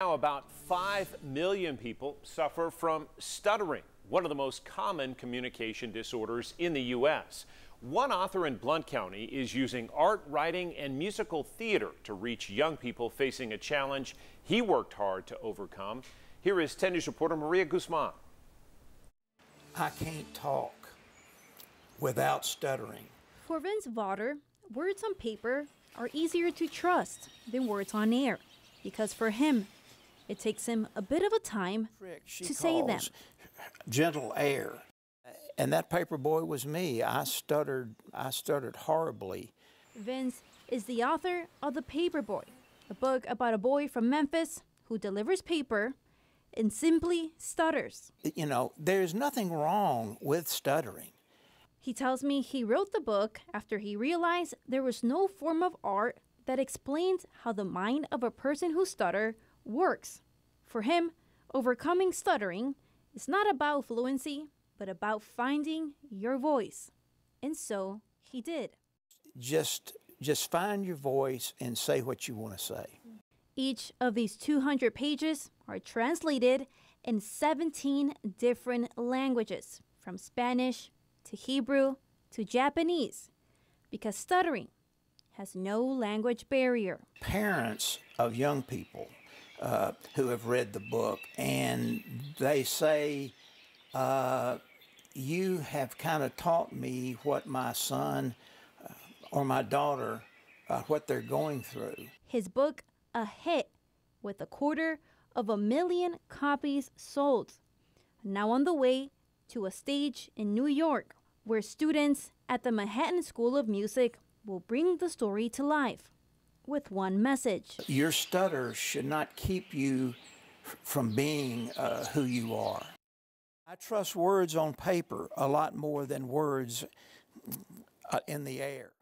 Now, about 5 million people suffer from stuttering, one of the most common communication disorders in the U.S. One author in Blount County is using art, writing, and musical theater to reach young people facing a challenge he worked hard to overcome. Here is 10 News reporter Maria Guzman. I can't talk without stuttering. For Vince Vawter, words on paper are easier to trust than words on air because for him, it takes him a bit of a time to say them. Gentle air. And that paper boy was me. I stuttered I stuttered horribly. Vince is the author of The Paperboy, a book about a boy from Memphis who delivers paper and simply stutters. You know, there's nothing wrong with stuttering. He tells me he wrote the book after he realized there was no form of art that explains how the mind of a person who stutter works. For him, overcoming stuttering is not about fluency, but about finding your voice. And so he did. Just just find your voice and say what you want to say. Each of these 200 pages are translated in 17 different languages, from Spanish to Hebrew to Japanese, because stuttering has no language barrier. Parents of young people uh, who have read the book, and they say, uh, You have kind of taught me what my son uh, or my daughter, uh, what they're going through. His book, a hit with a quarter of a million copies sold. Now on the way to a stage in New York where students at the Manhattan School of Music will bring the story to life with one message. Your stutter should not keep you from being uh, who you are. I trust words on paper a lot more than words uh, in the air.